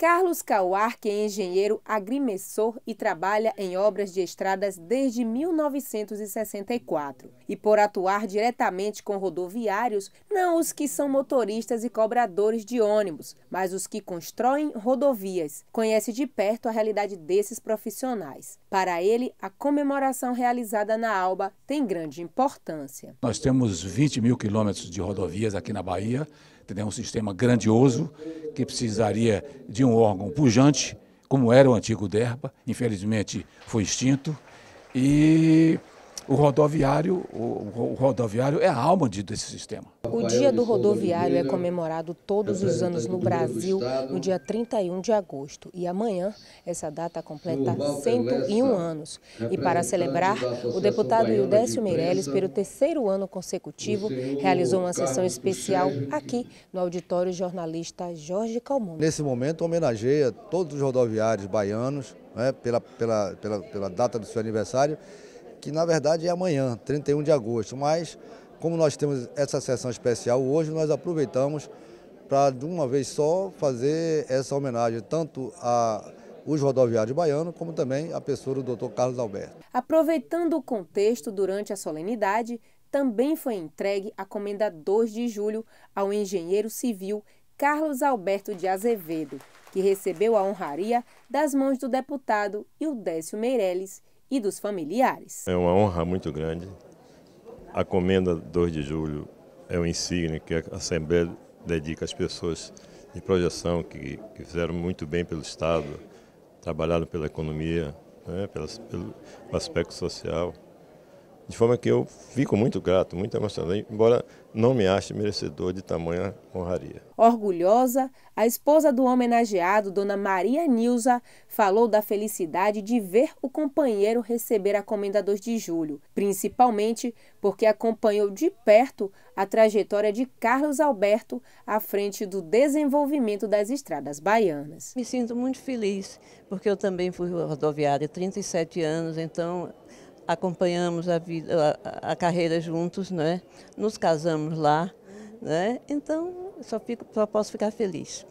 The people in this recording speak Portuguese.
Carlos Cauarque é engenheiro agrimensor e trabalha em obras de estradas desde 1964. E por atuar diretamente com rodoviários, não os que são motoristas e cobradores de ônibus, mas os que constroem rodovias, conhece de perto a realidade desses profissionais. Para ele, a comemoração realizada na Alba tem grande importância. Nós temos 20 mil quilômetros de rodovias aqui na Bahia, entendeu? um sistema grandioso que precisaria de um órgão pujante, como era o antigo DERBA, infelizmente foi extinto, e o rodoviário, o, o, rodoviário é a alma de, desse sistema. O Dia do Rodoviário é comemorado todos os anos no Brasil, no dia 31 de agosto. E amanhã, essa data completa 101 anos. E para celebrar, o deputado Ildécio Meirelles, pelo terceiro ano consecutivo, realizou uma sessão especial aqui no auditório jornalista Jorge Calmon. Nesse momento, homenageia todos os rodoviários baianos né, pela, pela, pela, pela data do seu aniversário que na verdade é amanhã, 31 de agosto, mas como nós temos essa sessão especial hoje, nós aproveitamos para de uma vez só fazer essa homenagem tanto a os rodoviários baianos, como também a pessoa do Dr. Carlos Alberto. Aproveitando o contexto durante a solenidade, também foi entregue a comenda 2 de julho ao engenheiro civil Carlos Alberto de Azevedo, que recebeu a honraria das mãos do deputado Ildécio Meirelles e dos familiares. É uma honra muito grande. A comenda 2 de julho é o insígnia que a Assembleia dedica às pessoas de projeção que, que fizeram muito bem pelo Estado, trabalharam pela economia, né, pelo, pelo aspecto social. De forma que eu fico muito grato, muito emocionado, embora não me ache merecedor de tamanha honraria. Orgulhosa, a esposa do homenageado, Dona Maria Nilza, falou da felicidade de ver o companheiro receber a Comenda 2 de Julho, principalmente porque acompanhou de perto a trajetória de Carlos Alberto à frente do desenvolvimento das estradas baianas. Me sinto muito feliz, porque eu também fui rodoviária há 37 anos, então acompanhamos a, vida, a, a carreira juntos, né? nos casamos lá, né? então só, fico, só posso ficar feliz.